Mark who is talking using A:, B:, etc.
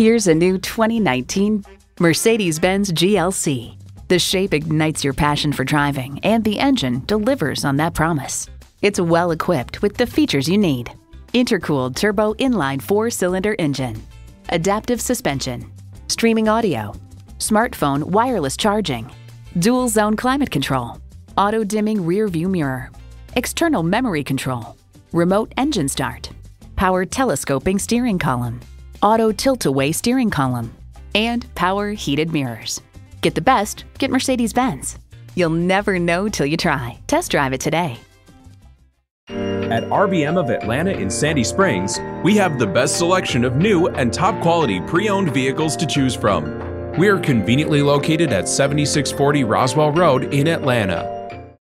A: Here's a new 2019 Mercedes-Benz GLC. The shape ignites your passion for driving, and the engine delivers on that promise. It's well equipped with the features you need. Intercooled turbo inline four-cylinder engine, adaptive suspension, streaming audio, smartphone wireless charging, dual zone climate control, auto dimming rear view mirror, external memory control, remote engine start, power telescoping steering column, auto tilt-away steering column, and power heated mirrors. Get the best, get Mercedes-Benz. You'll never know till you try. Test drive it today.
B: At RBM of Atlanta in Sandy Springs, we have the best selection of new and top quality pre owned vehicles to choose from. We are conveniently located at 7640 Roswell Road in Atlanta.